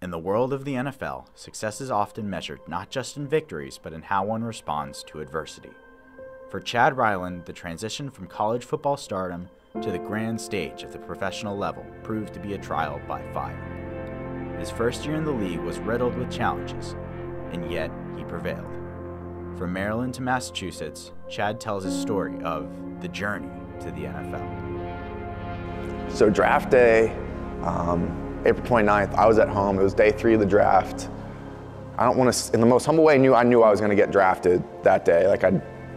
In the world of the NFL, success is often measured not just in victories, but in how one responds to adversity. For Chad Ryland, the transition from college football stardom to the grand stage of the professional level proved to be a trial by fire. His first year in the league was riddled with challenges, and yet he prevailed. From Maryland to Massachusetts, Chad tells his story of the journey to the NFL. So draft day, um, April 29th, I was at home. It was day three of the draft. I don't want to, in the most humble way, I knew I knew I was going to get drafted that day. Like I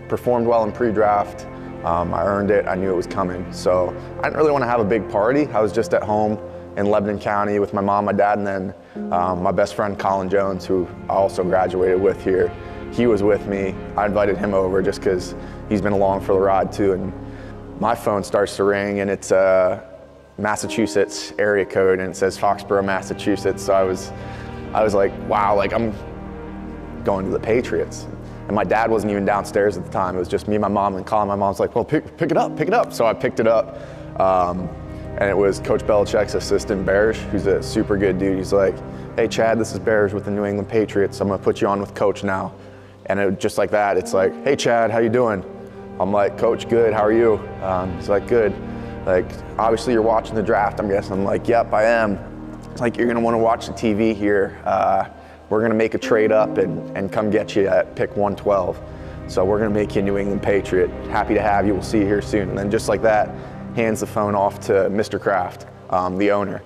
performed well in pre-draft. Um, I earned it. I knew it was coming. So I didn't really want to have a big party. I was just at home in Lebanon County with my mom, my dad, and then um, my best friend Colin Jones, who I also graduated with here. He was with me. I invited him over just because he's been along for the ride too. And my phone starts to ring, and it's uh, Massachusetts area code and it says Foxborough, Massachusetts. So I was, I was like, wow, like I'm going to the Patriots. And my dad wasn't even downstairs at the time. It was just me, and my mom, and Colin. My mom's like, well, pick, pick it up, pick it up. So I picked it up. Um, and it was Coach Belichick's assistant, Berj, who's a super good dude. He's like, hey, Chad, this is Berj with the New England Patriots. I'm going to put you on with Coach now. And it, just like that, it's like, hey, Chad, how you doing? I'm like, Coach, good. How are you? Um, he's like, good. Like, obviously you're watching the draft, I'm guessing. I'm like, yep, I am. It's like, you're gonna wanna watch the TV here. Uh, we're gonna make a trade up and, and come get you at pick 112. So we're gonna make you a New England Patriot. Happy to have you, we'll see you here soon. And then just like that, hands the phone off to Mr. Kraft, um, the owner.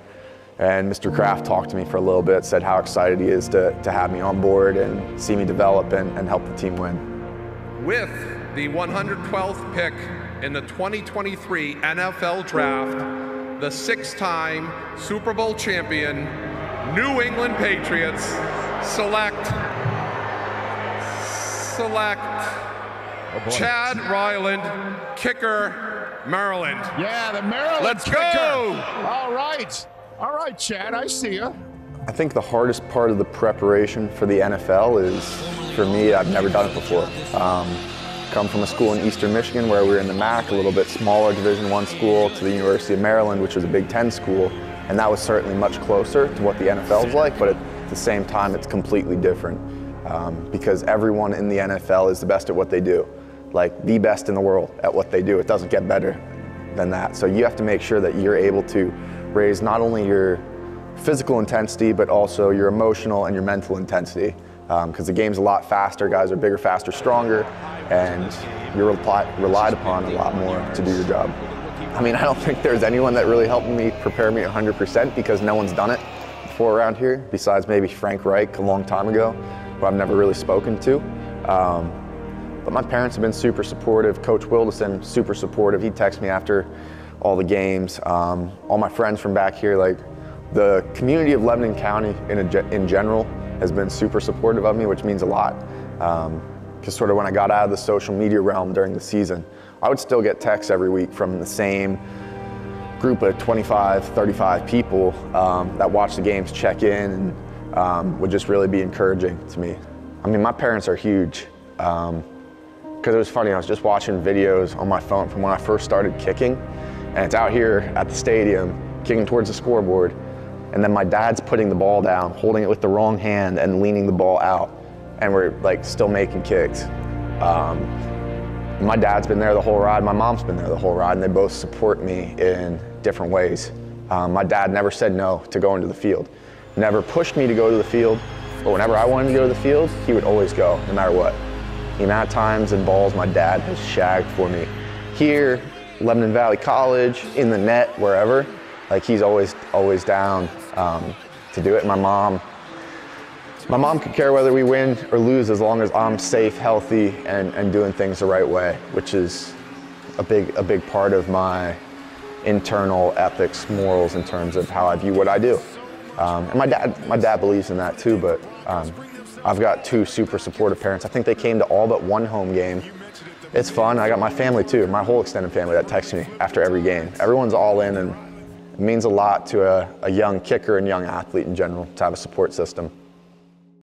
And Mr. Kraft talked to me for a little bit, said how excited he is to, to have me on board and see me develop and, and help the team win. With the 112th pick in the 2023 NFL Draft, the six time Super Bowl champion, New England Patriots select, select oh Chad Ryland, kicker, Maryland. Yeah, the Maryland Let's kicker. go. All right. All right, Chad, I see you. I think the hardest part of the preparation for the NFL is, for me, I've never done it before. Um, come from a school in Eastern Michigan where we were in the MAC, a little bit smaller Division One school, to the University of Maryland, which was a Big Ten school, and that was certainly much closer to what the NFL is like. But at the same time, it's completely different um, because everyone in the NFL is the best at what they do, like the best in the world at what they do. It doesn't get better than that. So you have to make sure that you're able to raise not only your physical intensity, but also your emotional and your mental intensity because um, the game's a lot faster. Guys are bigger, faster, stronger, and you're relied upon a lot more to do your job. I mean, I don't think there's anyone that really helped me prepare me 100% because no one's done it before around here, besides maybe Frank Reich a long time ago, who I've never really spoken to. Um, but my parents have been super supportive. Coach Wilderson, super supportive. He texts me after all the games. Um, all my friends from back here, like the community of Lebanon County in, a, in general, has been super supportive of me, which means a lot. Because sort of when I got out of the social media realm during the season, I would still get texts every week from the same group of 25, 35 people um, that watch the games, check in, and um, would just really be encouraging to me. I mean, my parents are huge. Because um, it was funny, I was just watching videos on my phone from when I first started kicking, and it's out here at the stadium, kicking towards the scoreboard, and then my dad's putting the ball down, holding it with the wrong hand and leaning the ball out. And we're like still making kicks. Um, my dad's been there the whole ride, my mom's been there the whole ride, and they both support me in different ways. Um, my dad never said no to going to the field, never pushed me to go to the field, but whenever I wanted to go to the field, he would always go, no matter what. The amount of times and balls my dad has shagged for me here, Lebanon Valley College, in the net, wherever, like he's always, always down um, to do it. My mom, my mom could care whether we win or lose as long as I'm safe, healthy, and, and doing things the right way, which is a big, a big part of my internal ethics, morals in terms of how I view what I do. Um, and my dad, my dad believes in that too, but um, I've got two super supportive parents. I think they came to all but one home game. It's fun. I got my family too, my whole extended family that texts me after every game. Everyone's all in and it means a lot to a, a young kicker and young athlete in general to have a support system.